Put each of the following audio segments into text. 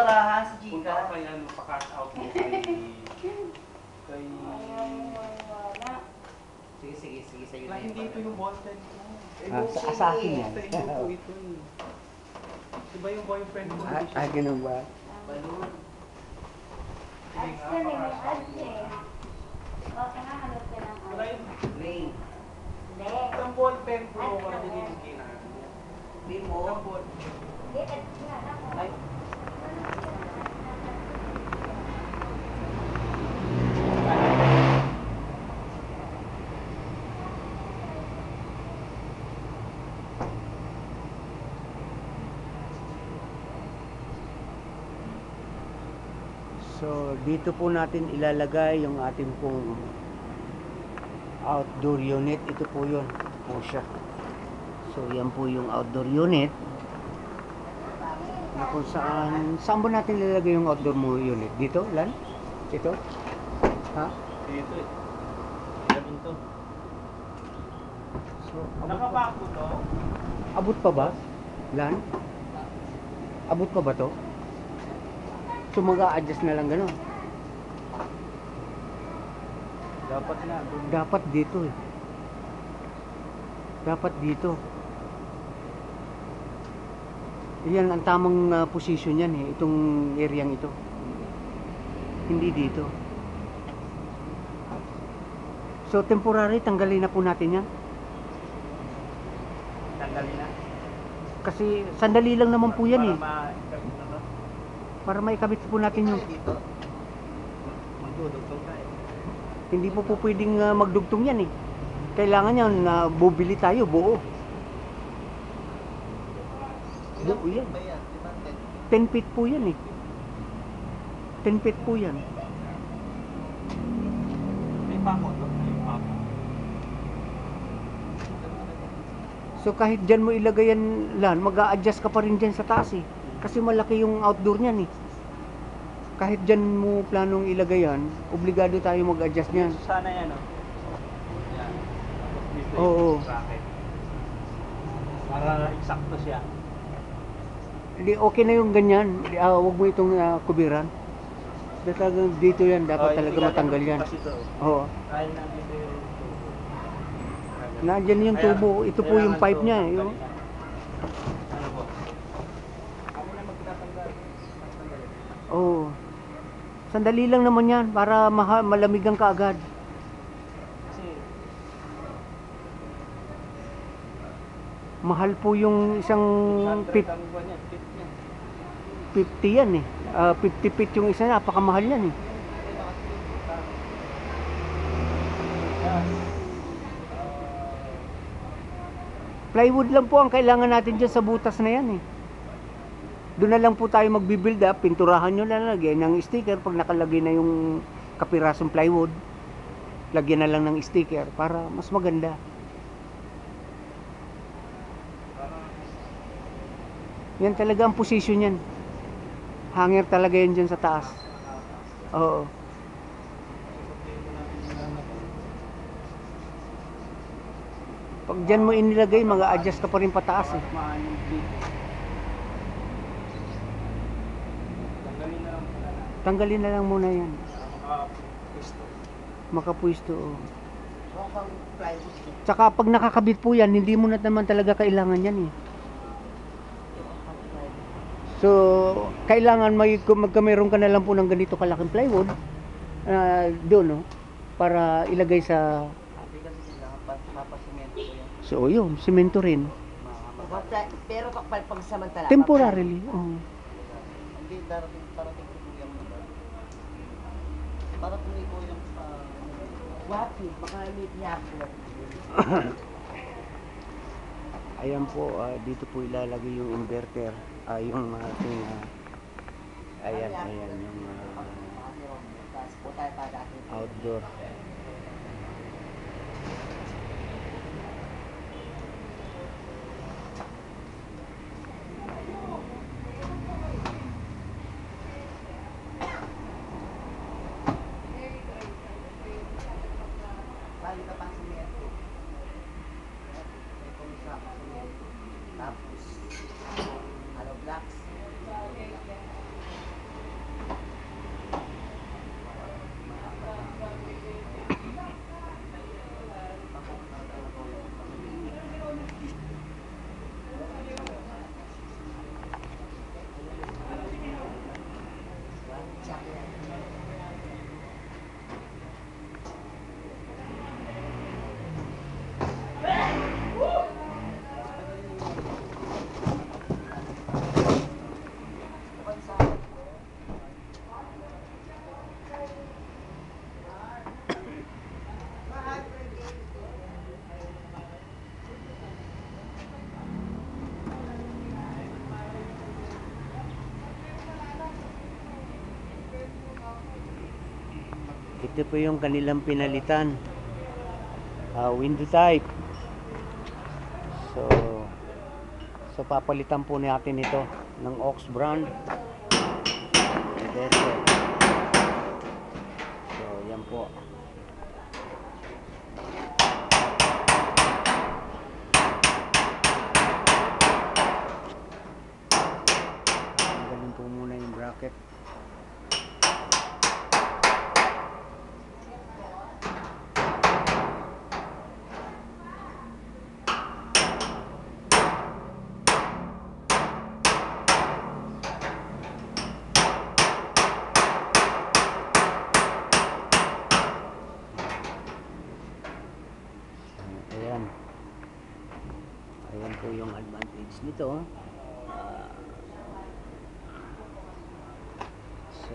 Baraha si Punta Chika. ka kay ano, pa-cash out mo kay... kay... Sige, sige, sige. Sa'yo Na, na hindi ito yung ballpen ko. Eh, Ah, sa- sa akin yan. Ito, ito, ito, ito. Diba yung boyfriend ko? Ah, ah, ganun ba? Balloon. Sige nga, pa-cash out mo. Wala yun. Ring. Isang ballpen ko ako na binibigay na. Ring mo. Isang ball. So, dito po natin ilalagay yung ating pong outdoor unit. Ito po yun. Po siya. So, yan po yung outdoor unit. Na kung saan, saan ba natin ilalagay yung outdoor mo unit? Dito, Lan? Ito? Ha? Dito eh. Ilagin to. So, Nakapako to. abot pa ba? Lan? Abot pa ba to? So, mag-a-adjust na lang gano'n. Dapat na. Dapat dito eh. Dapat dito. Yan ang tamang uh, position yan eh, itong areang ito. Hindi dito. So temporary tanggalin na po natin yan. Tanggalin na. Kasi sandali lang naman po yan eh. Para ma-ikabit po natin yung tayo. hindi po po pwedeng uh, magdugtong yan eh. Kailangan yan na bubili tayo buo. Buo yan. Ba yan? Di ba? 10 feet po yan eh. 10 feet po yan. So kahit dyan mo ilagay yan lan, mag adjust ka pa rin dyan sa taas eh. Kasi malaki yung outdoor niyan eh. Kahit dyan mo planong ilagay yan, obligado tayo mag-adjust niyan. Sana yan oh. Yan. Dito Oo. bracket. Para eksakto siya. Hindi, okay na yung ganyan. Di, ah, wag mo itong ah, kubiran. Dahil Talagang dito yan, dapat Oh, talaga matanggal yan. To. Oo. Dahil nandito yung tubo. Nandyan yung tubo. Ito po yung pipe niya. Eh. Yung, na. Ano po? Kami na magtatanggal. Tatanggalin. Oo. Sandali lang naman yan para malamigan ka agad. Mahal po yung isang 100 pip- ang buwan yan, tip niya. 50 yan eh. Ah, 50 feet yung isa, napakamahal yan eh. Plywood lang po ang kailangan natin dyan sa butas na yan eh. Doon na lang po tayo magbibuild up, pinturahan nyo na lagyan ng sticker pag nakalagay na yung kapirasong plywood. Lagyan na lang ng sticker para mas maganda. Yan talaga ang position yan. Hanger talaga yan dyan sa taas. Oo. Pag dyan mo inilagay, mag-a-adjust ka pa rin pataas eh. Maayos dito. Tanggalin na lang pala na. Tanggalin na lang muna yan. Makapwisto. oh. Tsaka pag nakakabit po yan, hindi mo na naman talaga kailangan yan eh. So, kailangan may, kung magka meron ka na lang po ng ganito kalaking plywood, ah, doon, no? Para ilagay sa, so yun, simento rin. Pero pag pagsamantala. Temporarily. oh. Hindi, darating, parating ko po yung number. Para tuloy ko yung uh, Wapi, baka meet niya ako. Ayan po, ah, dito po ilalagay yung inverter. Ah, yung ating, ah, ayan, ayan, yung ah, ating outdoor. Ito po yung kanilang pinalitan. Ah, window type. So, so papalitan po natin ito ng Ox brand. So, yan po muna yung bracket. Ayan. Ayan po yung advantage nito. Ah. so,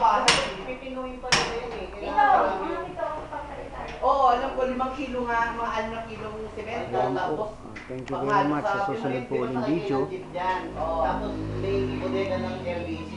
bahay. Pipinuhin pa nila yun eh. Kailangan mga namin. dito, papalitan. Oo, alam ko, limang kilo nga, mga ano na kilong semento. Tapos, Ah, Thank you very much sa susunod po uling video. Tapos may bodega ng LBC.